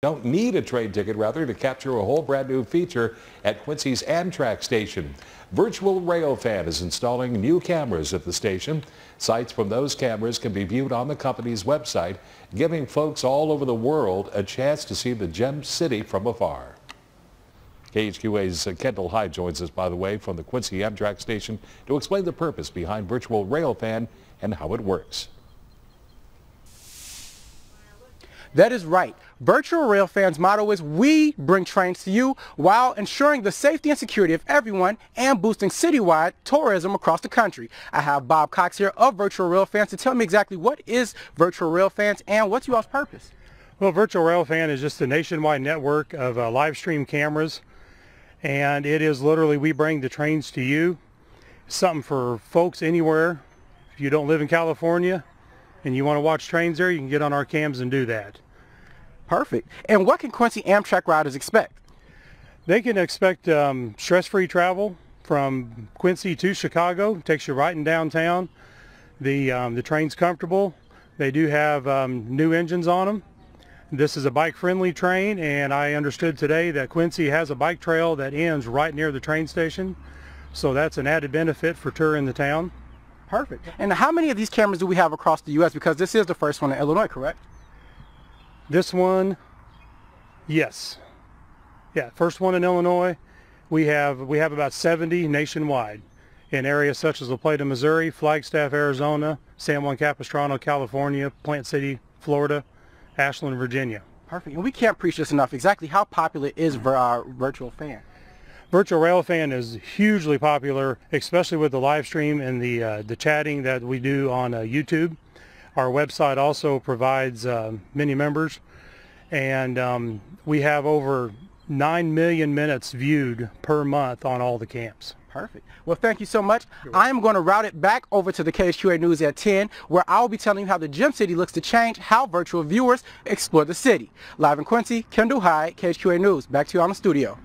don't need a train ticket, rather, to capture a whole brand new feature at Quincy's Amtrak station. Virtual Railfan is installing new cameras at the station. Sights from those cameras can be viewed on the company's website, giving folks all over the world a chance to see the gem city from afar. KHQA's Kendall Hyde joins us, by the way, from the Quincy Amtrak station to explain the purpose behind Virtual Railfan and how it works. That is right. Virtual Railfan's motto is we bring trains to you while ensuring the safety and security of everyone and boosting citywide tourism across the country. I have Bob Cox here of Virtual Railfans to tell me exactly what is Virtual Railfans and what's y'all's purpose. Well, Virtual Railfan is just a nationwide network of uh, live stream cameras and it is literally we bring the trains to you. Something for folks anywhere. If you don't live in California, and you want to watch trains there, you can get on our cams and do that. Perfect. And what can Quincy Amtrak riders expect? They can expect um, stress-free travel from Quincy to Chicago. It takes you right in downtown. The, um, the train's comfortable. They do have um, new engines on them. This is a bike-friendly train, and I understood today that Quincy has a bike trail that ends right near the train station. So that's an added benefit for touring the town. Perfect. And how many of these cameras do we have across the U.S.? Because this is the first one in Illinois, correct? This one, yes. Yeah, first one in Illinois. We have we have about 70 nationwide in areas such as La Plata, Missouri, Flagstaff, Arizona, San Juan Capistrano, California, Plant City, Florida, Ashland, Virginia. Perfect. And we can't preach this enough. Exactly how popular is our virtual fan? Virtual Railfan is hugely popular, especially with the live stream and the, uh, the chatting that we do on uh, YouTube. Our website also provides uh, many members and um, we have over 9 million minutes viewed per month on all the camps. Perfect. Well, thank you so much. I am going to route it back over to the KHQA News at 10, where I'll be telling you how the Gem City looks to change how virtual viewers explore the city. Live in Quincy, Kendall Hyde, KHQA News. Back to you on the studio.